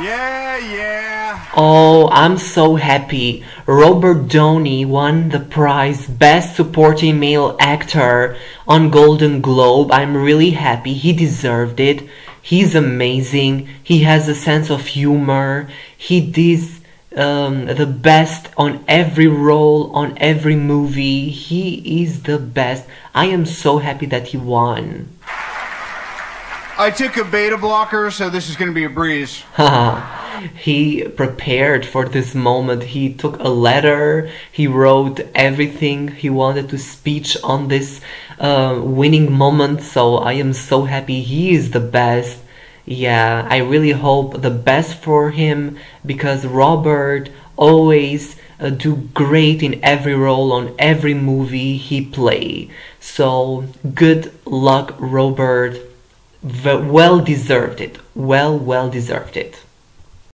Yeah, yeah. Oh, I'm so happy. Robert Downey won the prize Best Supporting Male Actor on Golden Globe. I'm really happy. He deserved it. He's amazing. He has a sense of humor. He did um, the best on every role, on every movie. He is the best. I am so happy that he won. I took a beta blocker, so this is going to be a breeze. he prepared for this moment. He took a letter. He wrote everything he wanted to speech on this uh, winning moment. So I am so happy. He is the best. Yeah, I really hope the best for him because Robert always uh, do great in every role on every movie he play. So good luck, Robert well deserved it. Well, well deserved it.